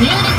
beauty.